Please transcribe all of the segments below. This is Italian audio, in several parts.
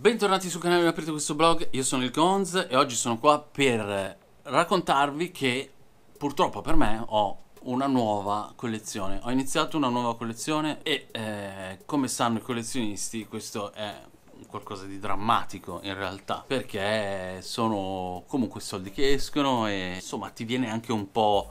Bentornati sul canale Aprite questo blog, io sono il Gonz e oggi sono qua per raccontarvi che purtroppo per me ho una nuova collezione. Ho iniziato una nuova collezione e eh, come sanno i collezionisti questo è qualcosa di drammatico in realtà perché sono comunque soldi che escono e insomma ti viene anche un po'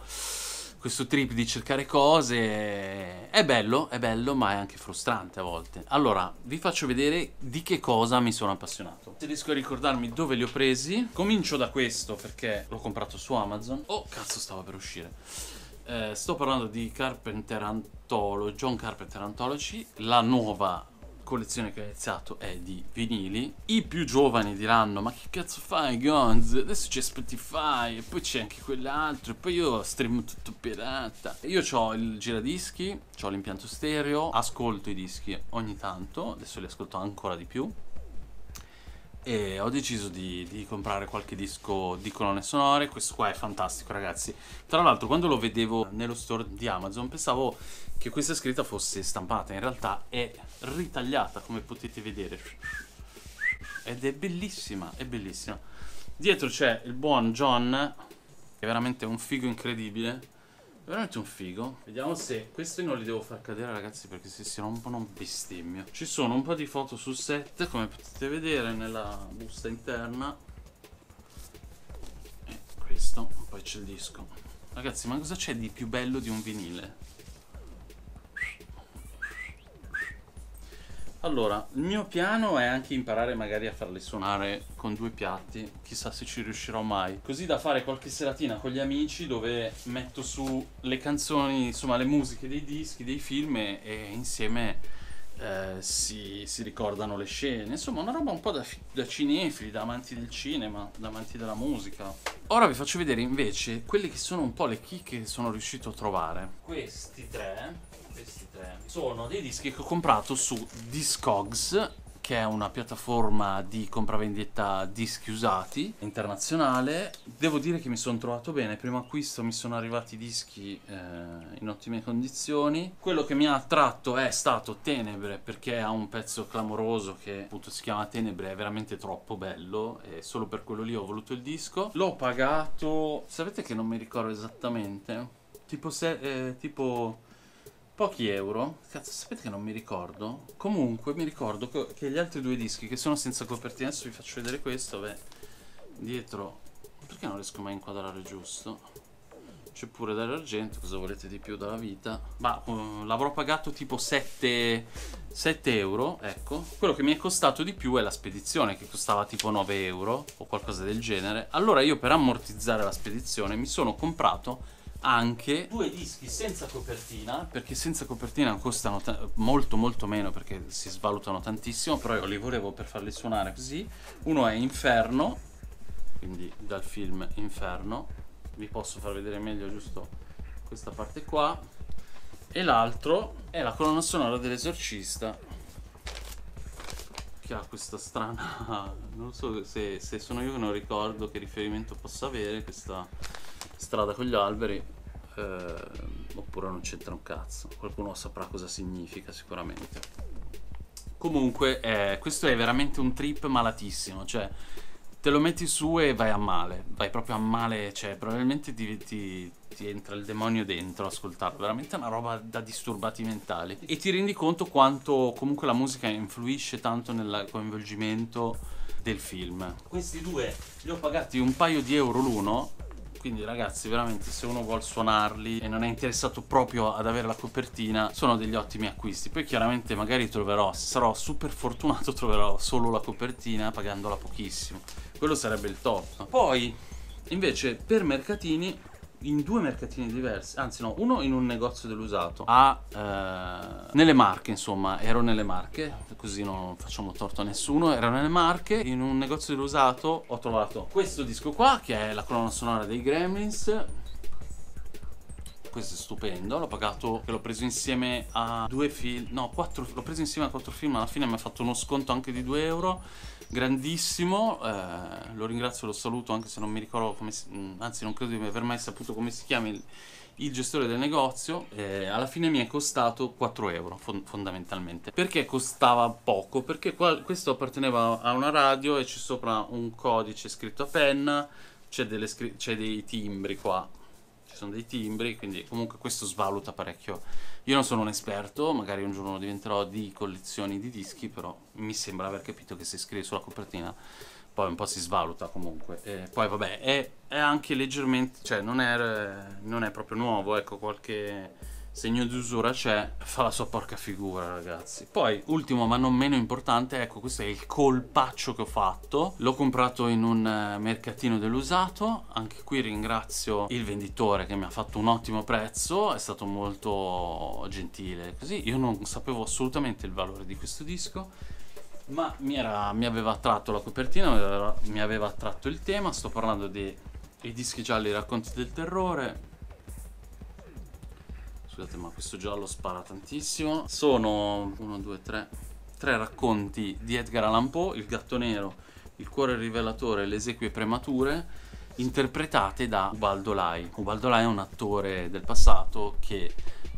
questo trip di cercare cose è bello, è bello, ma è anche frustrante a volte. Allora, vi faccio vedere di che cosa mi sono appassionato. Se riesco a ricordarmi dove li ho presi, comincio da questo perché l'ho comprato su Amazon. Oh, cazzo, stava per uscire. Eh, sto parlando di Carpenter Anthology, John Carpenter Anthology, la nuova collezione che ho iniziato è di vinili. I più giovani diranno: Ma che cazzo fai, Gonz? Adesso c'è Spotify, e poi c'è anche quell'altro, e poi io streamo tutto pirata. Io ho il giradischi, ho l'impianto stereo, ascolto i dischi ogni tanto, adesso li ascolto ancora di più e ho deciso di, di, comprare qualche disco di colonne sonore. Questo qua è fantastico, ragazzi. Tra l'altro, quando lo vedevo nello store di Amazon, pensavo che questa scritta fosse stampata. In realtà è ritagliata, come potete vedere. Ed è bellissima, è bellissima. Dietro c'è il buon John, che è veramente un figo incredibile veramente un figo. Vediamo se questi non li devo far cadere ragazzi perché se si rompono bestemmio. Ci sono un po' di foto sul set come potete vedere nella busta interna. E questo, poi c'è il disco. Ragazzi ma cosa c'è di più bello di un vinile? Allora, il mio piano è anche imparare magari a farli suonare con due piatti, chissà se ci riuscirò mai. Così da fare qualche seratina con gli amici dove metto su le canzoni, insomma le musiche dei dischi, dei film e, e insieme eh, si, si, ricordano le scene. Insomma, una roba un po' da, da cinefili, da amanti del cinema, da amanti della musica. Ora vi faccio vedere invece quelle che sono un po' le chicche che sono riuscito a trovare. Questi tre questi tre sono dei dischi che ho comprato su Discogs che è una piattaforma di compravendita dischi usati internazionale. Devo dire che mi sono trovato bene, primo acquisto mi sono arrivati dischi eh, in ottime condizioni. Quello che mi ha attratto è stato Tenebre perché ha un pezzo clamoroso che appunto si chiama Tenebre, è veramente troppo bello e solo per quello lì ho voluto il disco. L'ho pagato, sapete che non mi ricordo esattamente, tipo, se, eh, tipo pochi euro. Cazzo, sapete che non mi ricordo? Comunque mi ricordo che gli altri due dischi che sono senza copertina, adesso vi faccio vedere questo, beh, dietro... Perché non riesco mai a inquadrare giusto? C'è pure dell'argento, cosa volete di più dalla vita? Ma uh, l'avrò pagato tipo 7, 7 euro, ecco. Quello che mi è costato di più è la spedizione, che costava tipo 9 euro o qualcosa del genere. Allora io per ammortizzare la spedizione mi sono comprato anche due dischi senza copertina. perché senza copertina costano molto molto meno perché si svalutano tantissimo però io li volevo per farli suonare così. Uno è Inferno quindi dal film Inferno. Vi posso far vedere meglio giusto questa parte qua. E l'altro è la colonna sonora dell'esorcista che ha questa strana non so se, se sono io che non ricordo che riferimento possa avere questa strada con gli alberi eh, oppure non c'entra un cazzo. Qualcuno saprà cosa significa sicuramente. Comunque eh, questo è veramente un trip malatissimo cioè te lo metti su e vai a male vai proprio a male cioè probabilmente ti, ti, ti entra il demonio dentro ascoltarlo veramente una roba da disturbati mentali. E ti rendi conto quanto comunque la musica influisce tanto nel coinvolgimento del film. Questi due li ho pagati un paio di euro l'uno quindi ragazzi veramente se uno vuole suonarli e non è interessato proprio ad avere la copertina sono degli ottimi acquisti. Poi chiaramente magari troverò se sarò super fortunato troverò solo la copertina pagandola pochissimo. Quello sarebbe il top. Poi invece per mercatini in due mercatini diversi, anzi no, uno in un negozio dell'usato, a eh, nelle Marche, insomma, ero nelle Marche, così non facciamo torto a nessuno, ero nelle Marche, in un negozio dell'usato ho trovato questo disco qua, che è la colonna sonora dei Gremlins, questo è stupendo, l'ho pagato, l'ho preso insieme a due film, no, quattro, l'ho preso insieme a quattro film, alla fine mi ha fatto uno sconto anche di 2 euro, grandissimo, eh, lo ringrazio, lo saluto anche se non mi ricordo come si, mm, anzi non credo di aver mai saputo come si chiama il, il gestore del negozio eh, alla fine mi è costato 4 euro fon- fondamentalmente. Perché costava poco? Perché questo apparteneva a una radio e c'è sopra un codice scritto a penna c'è, dei timbri qua sono dei timbri quindi comunque questo svaluta parecchio io non sono un esperto magari un giorno diventerò di collezioni di dischi però mi sembra aver capito che se scrivi sulla copertina poi un po' si svaluta comunque. E poi vabbè, è, è, anche leggermente, cioè non è, non è proprio nuovo, ecco, qualche segno di usura c'è, fa la sua porca figura ragazzi. Poi, ultimo ma non meno importante, ecco questo è il colpaccio che ho fatto. L'ho comprato in un eh, mercatino dell'usato, anche qui ringrazio il venditore che mi ha fatto un ottimo prezzo, è stato molto gentile così. Io non sapevo assolutamente il valore di questo disco ma mi, era, mi, aveva attratto la copertina, mi aveva, mi aveva, attratto il tema. Sto parlando dei dischi gialli racconti del terrore. Scusate, ma questo giallo spara tantissimo. Sono 1, 2, 3, 3 racconti di Edgar Allan Poe, Il gatto nero, Il cuore rivelatore Le esequie premature interpretate da Ubaldo Lai. Ubaldo Lai è un attore del passato che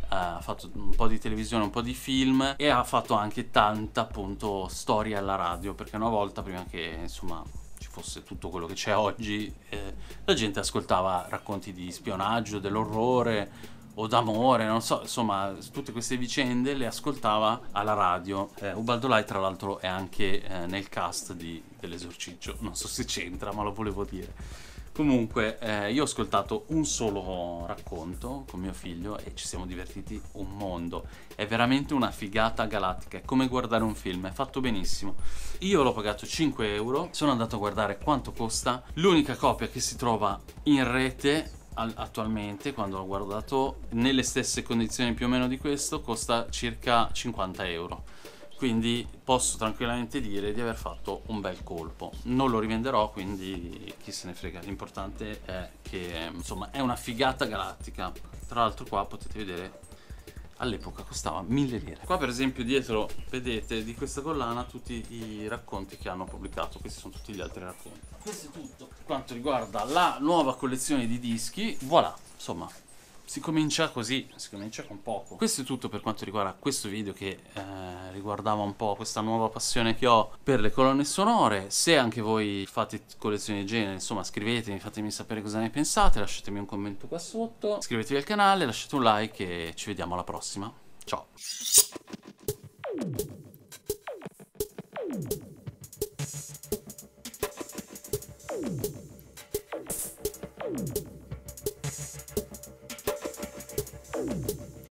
ha fatto un po' di televisione, un po' di film e ha fatto anche tanta appunto storia alla radio perché una volta prima che insomma ci fosse tutto quello che c'è oggi eh, la gente ascoltava racconti di spionaggio, dell'orrore o d'amore, non so, insomma, tutte queste vicende le ascoltava alla radio. Eh, Ubaldo Lai, tra l'altro, è anche eh, nel cast di, dell'esorciccio, non so se c'entra, ma lo volevo dire. Comunque, eh, io ho ascoltato un solo racconto con mio figlio e ci siamo divertiti un mondo. È veramente una figata galattica, è come guardare un film, è fatto benissimo. Io l'ho pagato 5 euro, sono andato a guardare quanto costa. L'unica copia che si trova in rete attualmente, quando l'ho guardato, nelle stesse condizioni più o meno di questo, costa circa 50 euro. Quindi posso tranquillamente dire di aver fatto un bel colpo. Non lo rivenderò quindi chi se ne frega. L'importante è che insomma è una figata galattica. Tra l'altro qua potete vedere all'epoca costava 1000 lire. Qua per esempio dietro vedete di questa collana tutti i racconti che hanno pubblicato. Questi sono tutti gli altri racconti. Questo è tutto per quanto riguarda la nuova collezione di dischi. Voilà insomma si comincia così, si comincia con poco. Questo è tutto per quanto riguarda questo video che eh, riguardava un po' questa nuova passione che ho per le colonne sonore. Se anche voi fate collezioni di genere, insomma scrivetemi, fatemi sapere cosa ne pensate, lasciatemi un commento qua sotto, iscrivetevi al canale, lasciate un like e ci vediamo alla prossima. Ciao!